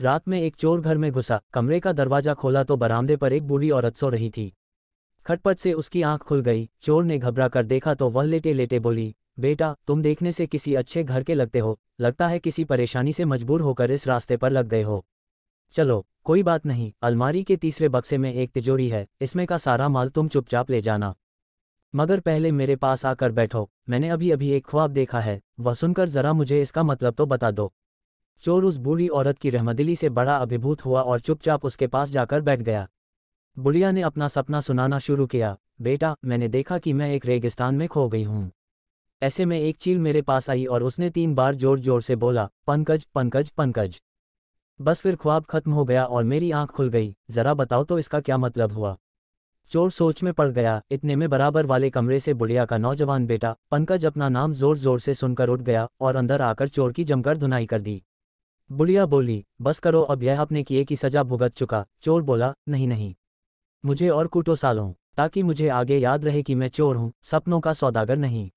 रात में एक चोर घर में घुसा, कमरे का दरवाज़ा खोला तो बरामदे पर एक बूढ़ी औरत सो रही थी। खटपट से उसकी आँख खुल गई, चोर ने घबरा कर देखा तो वह लेटे लेटे बोली, बेटा, तुम देखने से किसी अच्छे घर के लगते हो, लगता है किसी परेशानी से मजबूर होकर इस रास्ते पर लग गए हो। चलो, कोई बात नहीं, अलमारी के तीसरे बक्से में एक तिजोरी है, इसमें का सारा माल तुम चुपचाप ले जाना। मगर पहले मेरे पास आकर बैठो, मैंने अभी अभी एक ख्वाब देखा है, वह सुनकर जरा मुझे इसका मतलब तो बता दो। चोर उस बूढ़ी औरत की रहमदिली से बड़ा अभिभूत हुआ और चुपचाप उसके पास जाकर बैठ गया। बुढ़िया ने अपना सपना सुनाना शुरू किया, बेटा, मैंने देखा कि मैं एक रेगिस्तान में खो गई हूँ। ऐसे में एक चील मेरे पास आई और उसने तीन बार ज़ोर ज़ोर से बोला, पंकज पंकज पंकज। बस फिर ख्वाब खत्म हो गया और मेरी आँख खुल गई। जरा बताओ तो इसका क्या मतलब हुआ? चोर सोच में पड़ गया, इतने में बराबर वाले कमरे से बुढ़िया का नौजवान बेटा, पंकज अपना नाम ज़ोर ज़ोर से सुनकर उठ गया और अंदर आकर चोर की जमकर धुनाई कर दी। बुढ़िया बोली, बस करो, अब यह अपने किए की सजा भुगत चुका। चोर बोला, नहीं नहीं। मुझे और कूटो सालों, ताकि मुझे आगे याद रहे कि मैं चोर हूँ, सपनों का सौदागर नहीं।